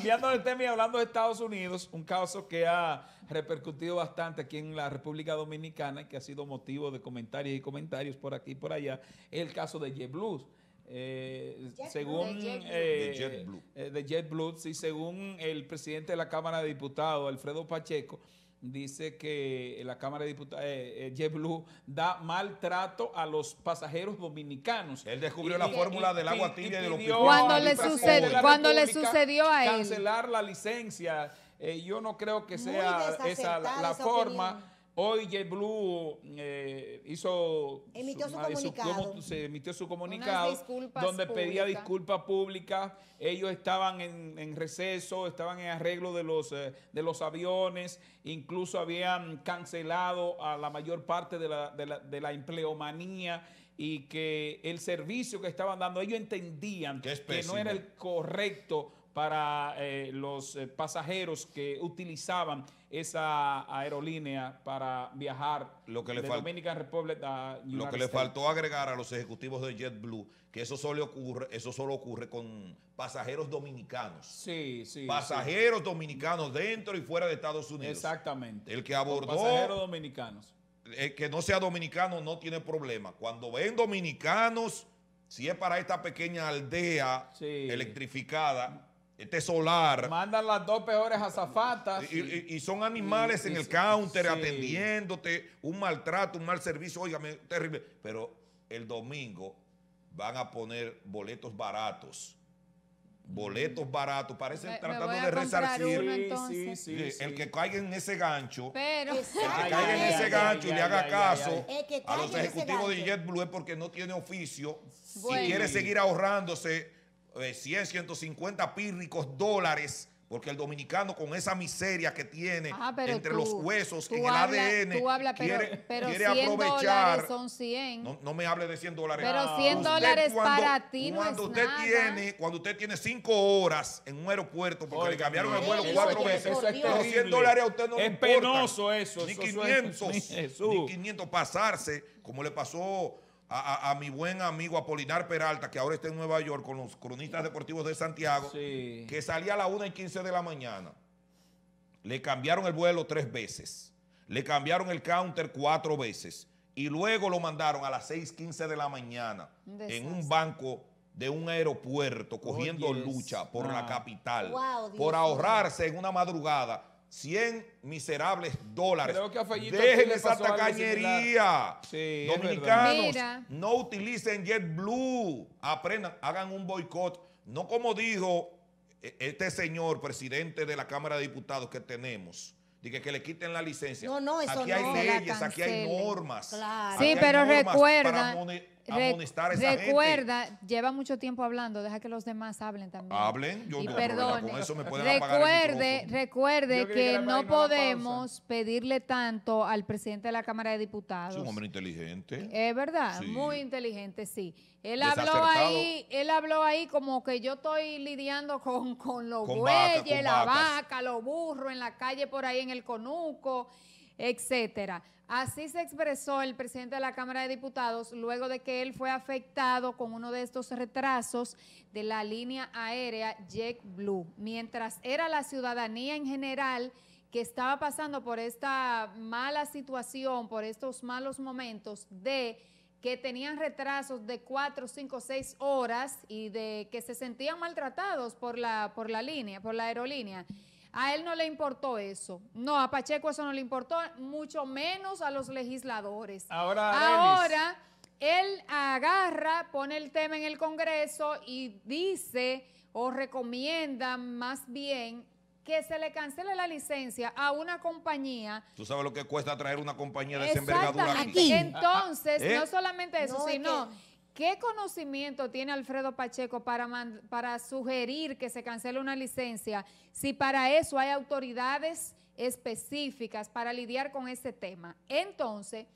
cambiando de tema y hablando de Estados Unidos, un caso que ha repercutido bastante aquí en la República Dominicana y que ha sido motivo de comentarios y comentarios por aquí y por allá, es el caso de JetBlue. Eh, según De JetBlue. eh, De JetBlue. eh, de JetBlue, sí, según el presidente de la Cámara de Diputados, Alfredo Pacheco, dice que la Cámara de Diputados, eh, eh, JetBlue da maltrato a los pasajeros dominicanos. Él descubrió Y- la y- fórmula y- del agua tibia y y de los. Cuando le la cuando le sucedió a él. Cancelar la licencia. Eh, yo no creo que Muy sea esa la, forma. opinión. Hoy JetBlue eh, hizo Emitió su comunicado. como- se emitió su comunicado disculpas donde pedía disculpas públicas. Ellos estaban en, en receso, estaban en arreglo de los, eh, de los aviones, incluso habían cancelado a la mayor parte de la, de la, de la empleomanía y que el servicio que estaban dando, ellos entendían Que no era el correcto para eh, los eh, pasajeros que utilizaban esa aerolínea para viajar Lo que le de Dominican Republic a Lo United que le States. faltó agregar a los ejecutivos de JetBlue, que eso solo ocurre, eso solo ocurre con pasajeros dominicanos. Sí, sí. pasajeros dominicanos dentro y fuera de Estados Unidos. Exactamente. El que Con abordó- Pasajeros dominicanos. El que no sea dominicano no tiene problema. Cuando ven dominicanos, si es para esta pequeña aldea Sí. electrificada, este solar, Mandan las dos peores azafatas. y, y- y son animales Y- en y- el counter sí. atendiéndote, un maltrato, un mal servicio, óigame, terrible. Pero el domingo van a poner boletos baratos. Boletos baratos, parece Me- me tratando de resarcir. uno, Sí, entonces. sí, Sí, sí, El que caiga en ese gancho, Pero el que caiga en ese ay, gancho y ay, le haga caso a los ejecutivos de. JetBlue es porque no tiene oficio Bueno. y quiere seguir ahorrándose eh, 100, 150 pírricos dólares porque el dominicano con esa miseria que tiene Ajá, pero entre tú- los huesos tú en el hablas- ADN, pero- quiere, pero quiere 100 aprovechar. son 100. No, no me hable de 100 dólares. Pero 100 Usted dólares cuando- para ti no cuando es usted nada. Tiene, cuando usted tiene 5 horas en un aeropuerto porque le Oiga, cambiaron el eso vuelo es cuatro terrible, veces, por Eso es los 100 terrible. dólares a usted no le Es importan. penoso eso, Ni eso es- 500, mi Jesús. ni 500 pasarse, como le pasó a, a- a mi buen amigo Apolinar Peralta, que ahora está en Nueva York con los cronistas deportivos de Santiago, Sí. que salía a las 1 y 15 de la mañana. Le cambiaron el vuelo tres veces. Le cambiaron el counter cuatro veces. Y luego lo mandaron a las 6:15 de la mañana en un banco de un aeropuerto cogiendo lucha por ah. la capital. Wow, por ahorrarse en una madrugada 100 miserables dólares. Creo que a Fellito aquí Dejen le esa tacañería. Sí, Dominicanos, no utilicen JetBlue. Aprendan, hagan un boicot. No como dijo eh, este señor, presidente de la Cámara de Diputados que tenemos, de que, le quiten la licencia. No, no, eso aquí hay no. Que la leyes, aquí hay normas. Claro. Aquí Sí, hay pero recuerda, amonestar a esa gente. recuerda, lleva mucho tiempo hablando, deja que los demás hablen también. Hablen, yo y no perdone. con eso, me pueden recuerde, recuerde que no podemos pedirle tanto al presidente de la Cámara de Diputados. Es un hombre inteligente. Es verdad, Sí. muy inteligente, sí. Él habló ahí, él habló ahí como que yo estoy lidiando con, con los Con bueyes, con la vacas. vaca, los burros en la calle por ahí en el Conuco, etcétera. Así se expresó el presidente de la Cámara de Diputados luego de que él fue afectado con uno de estos retrasos de la línea aérea JetBlue, mientras era la ciudadanía en general que estaba pasando por esta mala situación, por estos malos momentos de que tenían retrasos de cuatro, cinco, seis horas y de que se sentían maltratados por la, por la línea, por la aerolínea. A él no le importó eso. No, a Pacheco eso no le importó, mucho menos a los legisladores. Ahora, él agarra, pone el tema en el Congreso y dice o recomienda más bien que se le cancele la licencia a una compañía Tú sabes lo que cuesta traer una compañía de esa envergadura Exactamente. aquí. Entonces, ¿Eh? no solamente eso, No, es sino que- qué conocimiento tiene Alfredo Pacheco para, man- para sugerir que se cancele una licencia si para eso hay autoridades específicas para lidiar con ese tema. Entonces,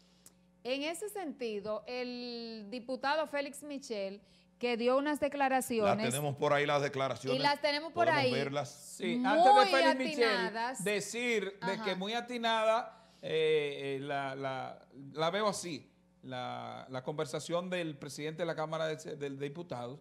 en ese sentido, el diputado Félix Michel, que dio unas Las declaraciones, tenemos por ahí las declaraciones. Y las tenemos por ahí. verlas. Sí, muy antes de Félix Michel atinadas. decir de que muy atinada, eh, eh, la, la- la veo así, la, la conversación del presidente de la Cámara de, de Diputados,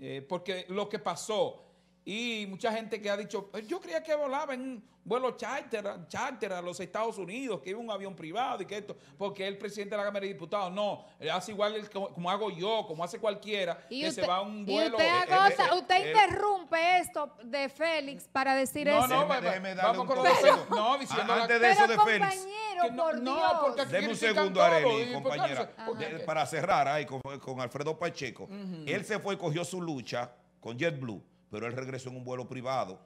eh, porque lo que pasó y mucha gente que ha dicho, "Eh, yo creía que volaba en un vuelo charter, charter a los Estados Unidos, que iba un avión privado y que esto, porque el presidente de la Cámara de Diputados, no, él hace igual el- como, como hago yo, como hace cualquiera, Y que usted, se va a un y vuelo. usted, eh, agota- eh, eh, usted eh, interrumpe esto de Félix para decir no, eso. no, va- déjeme darle vamos un con. No, diciendo la- antes de eso de Félix. no- por no, Dios. porque aquí Deme un segundo, y pues, compañera. De- porque- para cerrar ahí con, con Alfredo Pacheco. Él se fue y cogió su lucha con JetBlue, pero él regresó en un vuelo privado.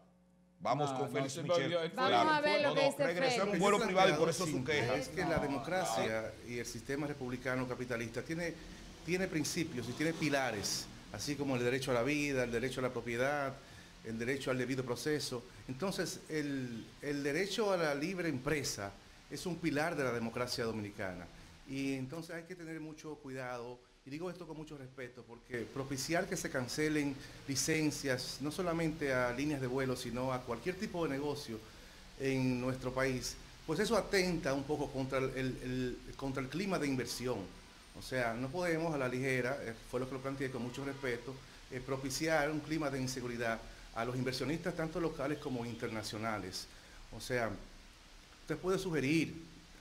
Vamos No, con no, Félix se Michel. Vamos a ver lo no, que no, dice regresó en un vuelo privado y por eso su queja. Es que la democracia y el sistema republicano capitalista tiene, tiene principios y tiene pilares, así como el derecho a la vida, el derecho a la propiedad, el derecho al debido proceso. Entonces, el, el derecho a la libre empresa es un pilar de la democracia dominicana. Y entonces hay que tener mucho cuidado, y digo esto con mucho respeto, porque propiciar que se cancelen licencias, no solamente a líneas de vuelo, sino a cualquier tipo de negocio, en nuestro país, pues eso atenta un poco contra el, contra el clima de inversión. O sea, no podemos a la ligera, eh, fue lo que lo planteé con mucho respeto, eh, propiciar un clima de inseguridad a los inversionistas tanto locales como internacionales. O sea, usted puede sugerir,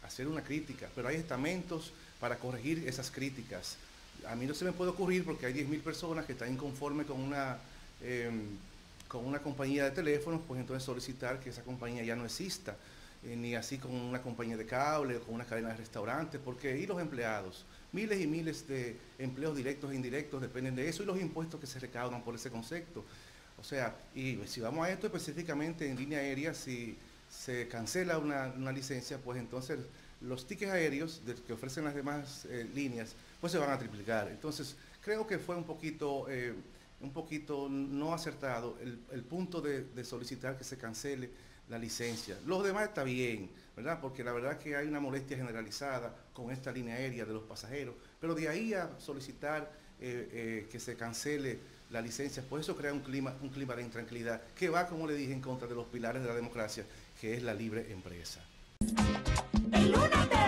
hacer una crítica, pero hay estamentos para corregir esas críticas. A mí no se me puede ocurrir porque hay 10.000 personas que están inconformes con una, eh, con una compañía de teléfonos, pues entonces solicitar que esa compañía ya no exista, eh, ni así con una compañía de cable o con una cadena de restaurantes, porque y los empleados, miles y miles de empleos directos e indirectos dependen de eso y los impuestos que se recaudan por ese concepto. O sea, y si vamos a esto específicamente en línea aérea, si se cancela una, una licencia, pues entonces los tickets aéreos que ofrecen las demás eh, líneas, pues se van a triplicar. Entonces, creo que fue un poquito, eh, un poquito no acertado el, punto de, solicitar que se cancele la licencia. Los demás está bien, ¿verdad? Porque la verdad que hay una molestia generalizada con esta línea aérea de los pasajeros, pero de ahí a solicitar eh, que se cancele la licencia, pues eso crea un clima, un clima de intranquilidad que va, como le dije, en contra de los pilares de la democracia, que es la libre empresa luna